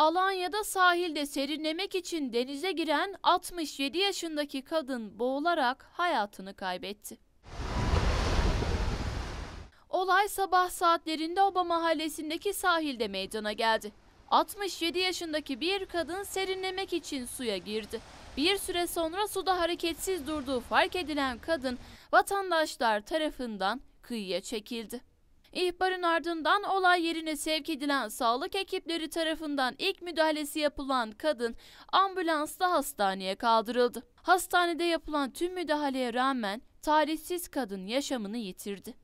Alanya'da sahilde serinlemek için denize giren 67 yaşındaki kadın boğularak hayatını kaybetti. Olay sabah saatlerinde Oba mahallesindeki sahilde meydana geldi. 67 yaşındaki bir kadın serinlemek için suya girdi. Bir süre sonra suda hareketsiz durduğu fark edilen kadın vatandaşlar tarafından kıyıya çekildi. İhbarın ardından olay yerine sevk edilen sağlık ekipleri tarafından ilk müdahalesi yapılan kadın ambulansla hastaneye kaldırıldı. Hastanede yapılan tüm müdahaleye rağmen talihsiz kadın yaşamını yitirdi.